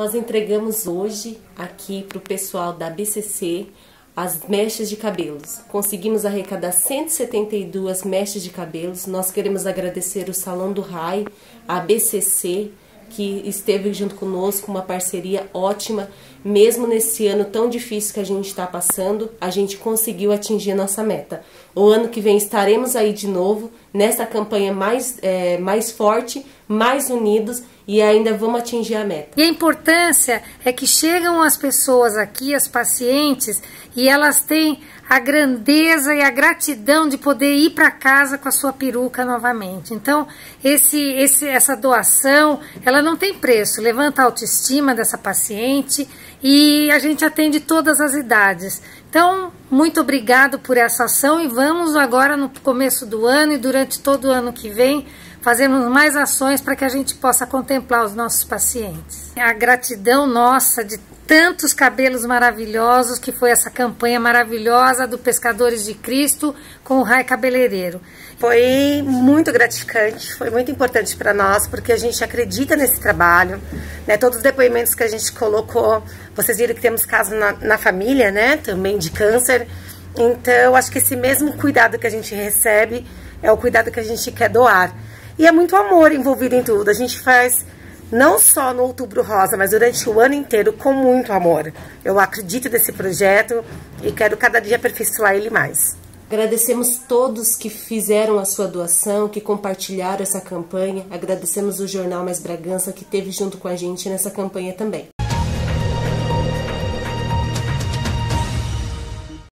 Nós entregamos hoje aqui para o pessoal da BCC as mechas de cabelos. Conseguimos arrecadar 172 mechas de cabelos. Nós queremos agradecer o Salão do Rai, a BCC, que esteve junto conosco, uma parceria ótima. Mesmo nesse ano tão difícil que a gente está passando, a gente conseguiu atingir a nossa meta. O ano que vem estaremos aí de novo, nessa campanha mais, é, mais forte, mais unidos e ainda vamos atingir a meta. E a importância é que chegam as pessoas aqui, as pacientes, e elas têm a grandeza e a gratidão de poder ir para casa com a sua peruca novamente. Então, esse, esse, essa doação, ela não tem preço, levanta a autoestima dessa paciente e a gente atende todas as idades. Então, muito obrigado por essa ação e vamos agora no começo do ano e durante todo o ano que vem fazermos mais ações para que a gente possa contemplar os nossos pacientes. A gratidão nossa de tantos cabelos maravilhosos que foi essa campanha maravilhosa do Pescadores de Cristo com o Rai Cabeleireiro. Foi muito gratificante, foi muito importante para nós porque a gente acredita nesse trabalho, né? Todos os depoimentos que a gente colocou, vocês viram que temos casos na, na família, né? Também de câncer. Então, acho que esse mesmo cuidado que a gente recebe é o cuidado que a gente quer doar. E é muito amor envolvido em tudo. A gente faz não só no Outubro Rosa, mas durante o ano inteiro com muito amor. Eu acredito nesse projeto e quero cada dia aperfeiçoar ele mais. Agradecemos todos que fizeram a sua doação, que compartilharam essa campanha. Agradecemos o Jornal Mais Bragança que teve junto com a gente nessa campanha também.